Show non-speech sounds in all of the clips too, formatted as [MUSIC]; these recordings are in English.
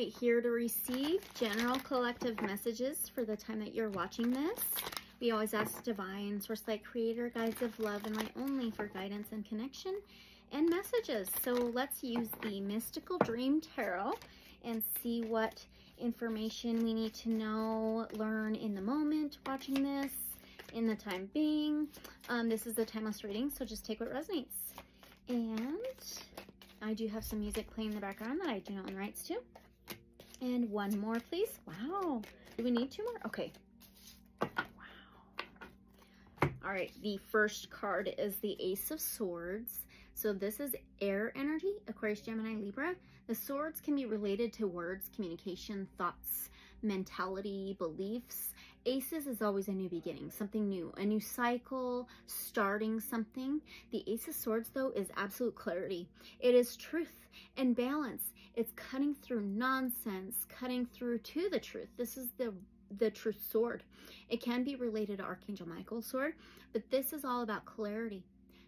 right, here to receive general collective messages for the time that you're watching this. We always ask divine, source light creator, guides of love and light only for guidance and connection and messages. So let's use the Mystical Dream Tarot and see what information we need to know, learn in the moment watching this, in the time being. Um, this is the timeless reading, so just take what resonates. And I do have some music playing in the background that I do not own rights to. And one more, please. Wow. Do we need two more? Okay. Wow. All right, the first card is the Ace of Swords. So this is air energy, Aquarius, Gemini, Libra. The swords can be related to words, communication, thoughts, mentality, beliefs. Aces is always a new beginning, something new, a new cycle, starting something. The Ace of Swords, though, is absolute clarity. It is truth and balance. It's cutting through nonsense, cutting through to the truth. This is the the truth sword. It can be related to Archangel Michael's sword, but this is all about clarity,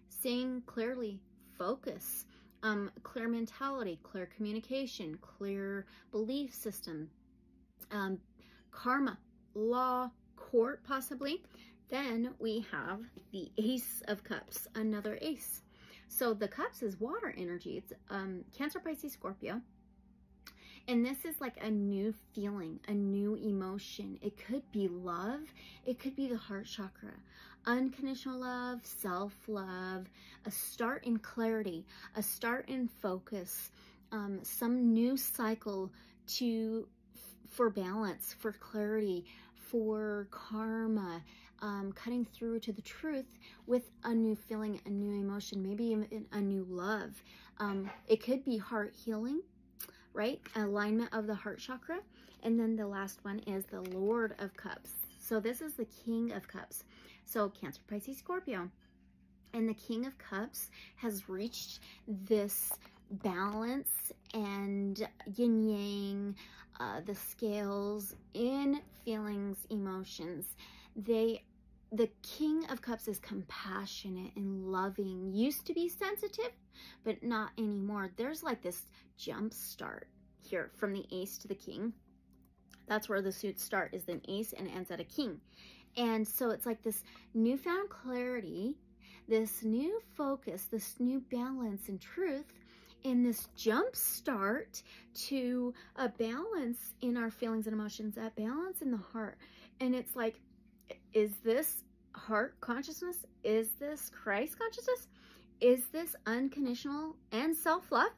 seeing clearly, focus, um, clear mentality, clear communication, clear belief system, um, karma, law, court possibly. Then we have the Ace of Cups, another ace. So the cups is water energy. It's um, Cancer, Pisces, Scorpio. And this is like a new feeling, a new emotion. It could be love. It could be the heart chakra unconditional love, self-love, a start in clarity, a start in focus, um, some new cycle to for balance, for clarity, for karma, um, cutting through to the truth with a new feeling, a new emotion, maybe even a new love. Um, it could be heart healing, right? Alignment of the heart chakra. And then the last one is the Lord of Cups. So this is the King of Cups. So Cancer, Pisces, Scorpio. And the King of Cups has reached this balance and yin yang, uh, the scales in feelings, emotions. They, the King of Cups is compassionate and loving. Used to be sensitive, but not anymore. There's like this jump start here from the ace to the king. That's where the suits start is an ace and ends at a king. And so it's like this newfound clarity, this new focus, this new balance and truth in this jump start to a balance in our feelings and emotions, that balance in the heart. And it's like, is this heart consciousness? Is this Christ consciousness? Is this unconditional and self-love?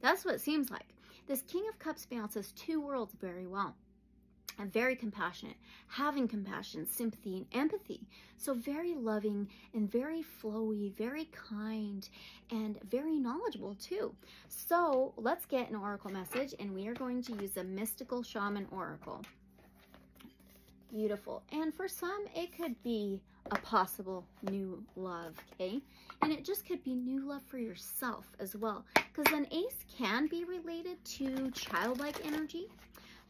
That's what it seems like. This King of Cups balances two worlds very well and very compassionate, having compassion, sympathy, and empathy. So very loving and very flowy, very kind, and very knowledgeable too. So let's get an oracle message, and we are going to use a mystical shaman oracle. Beautiful. And for some, it could be a possible new love, okay? And it just could be new love for yourself as well. Because an ace can be related to childlike energy,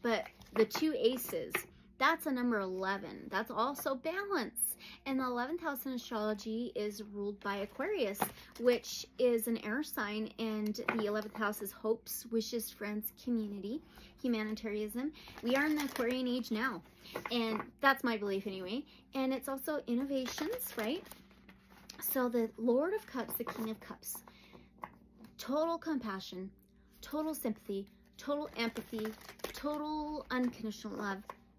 but the two aces, that's a number 11. That's also balance. And the 11th house in astrology is ruled by Aquarius, which is an air sign. And the 11th house is hopes, wishes, friends, community, humanitarianism. We are in the Aquarian age now. And that's my belief anyway. And it's also innovations, right? So the Lord of Cups, the King of Cups, total compassion, total sympathy, total empathy, total unconditional love,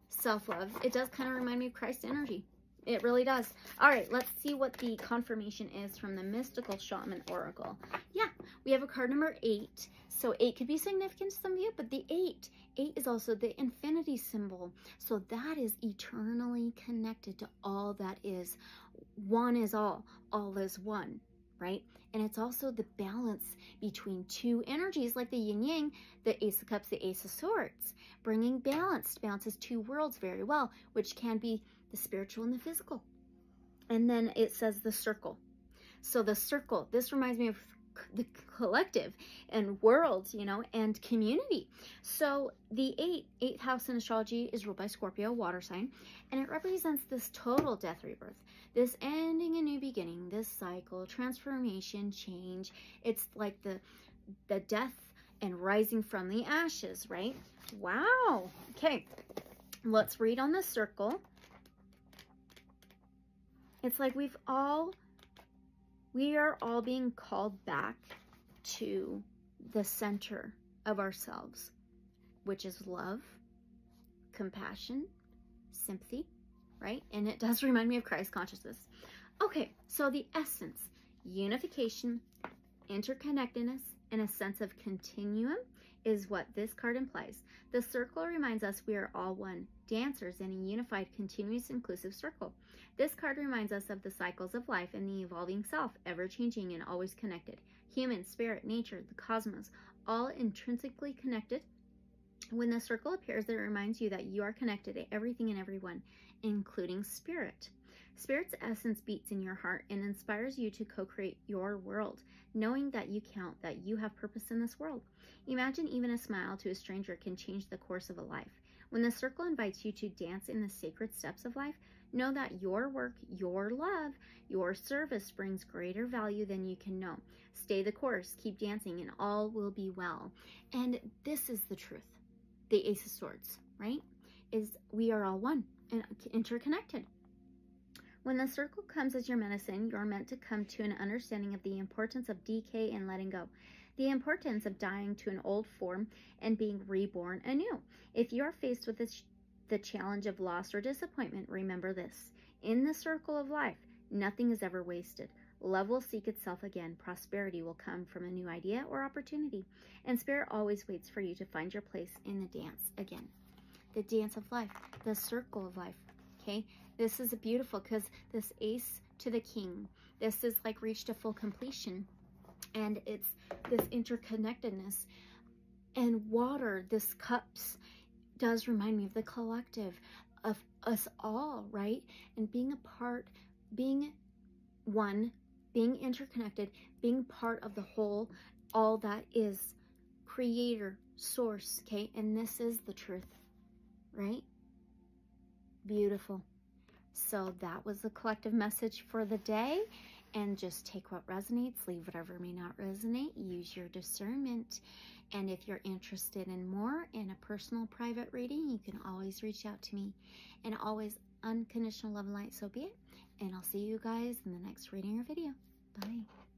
self-love. It does kind of remind me of Christ energy. It really does. All right, let's see what the confirmation is from the Mystical Shaman Oracle. Yeah, we have a card number eight. So eight could be significant to some of you, but the eight, eight is also the infinity symbol. So that is eternally connected to all that is. One is all, all is one right? And it's also the balance between two energies like the yin yang, the ace of cups, the ace of swords. Bringing balance balances two worlds very well, which can be the spiritual and the physical. And then it says the circle. So the circle, this reminds me of the collective and world, you know, and community. So the eight, eighth house in astrology is ruled by Scorpio, water sign, and it represents this total death rebirth, this ending a new beginning, this cycle, transformation, change. It's like the, the death and rising from the ashes, right? Wow. Okay, let's read on the circle. It's like we've all, we are all being called back to the center of ourselves, which is love, compassion, sympathy, right? And it does [LAUGHS] remind me of Christ consciousness. Okay, so the essence, unification, interconnectedness, and a sense of continuum is what this card implies. The circle reminds us we are all one, dancers in a unified, continuous, inclusive circle. This card reminds us of the cycles of life and the evolving self, ever-changing and always connected. Human, spirit, nature, the cosmos, all intrinsically connected. When the circle appears, it reminds you that you are connected to everything and everyone, including spirit. Spirit's essence beats in your heart and inspires you to co-create your world, knowing that you count, that you have purpose in this world. Imagine even a smile to a stranger can change the course of a life. When the circle invites you to dance in the sacred steps of life, know that your work, your love, your service brings greater value than you can know. Stay the course, keep dancing, and all will be well. And this is the truth. The Ace of Swords, right? Is we are all one and interconnected. When the circle comes as your medicine, you're meant to come to an understanding of the importance of decay and letting go, the importance of dying to an old form and being reborn anew. If you are faced with this, the challenge of loss or disappointment, remember this. In the circle of life, nothing is ever wasted. Love will seek itself again. Prosperity will come from a new idea or opportunity. And Spirit always waits for you to find your place in the dance again. The dance of life, the circle of life, okay? This is beautiful because this ace to the king, this is like reached a full completion. And it's this interconnectedness. And water, this cups, does remind me of the collective, of us all, right? And being a part, being one, being interconnected, being part of the whole, all that is creator, source, okay? And this is the truth, right? Beautiful. So that was the collective message for the day. And just take what resonates, leave whatever may not resonate. Use your discernment. And if you're interested in more in a personal private reading, you can always reach out to me. And always unconditional love and light, so be it. And I'll see you guys in the next reading or video. Bye.